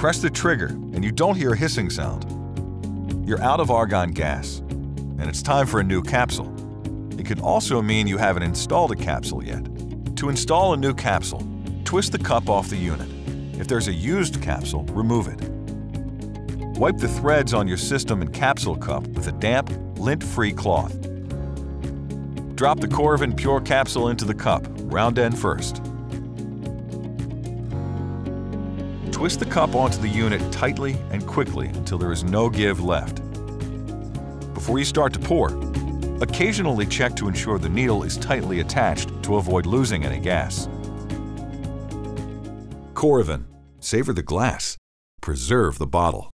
Press the trigger and you don't hear a hissing sound. You're out of argon gas, and it's time for a new capsule. It could also mean you haven't installed a capsule yet. To install a new capsule, twist the cup off the unit. If there's a used capsule, remove it. Wipe the threads on your system and capsule cup with a damp, lint-free cloth. Drop the Coravin Pure capsule into the cup, round end first. Twist the cup onto the unit tightly and quickly until there is no give left. Before you start to pour, occasionally check to ensure the needle is tightly attached to avoid losing any gas. Coravin. Savor the glass. Preserve the bottle.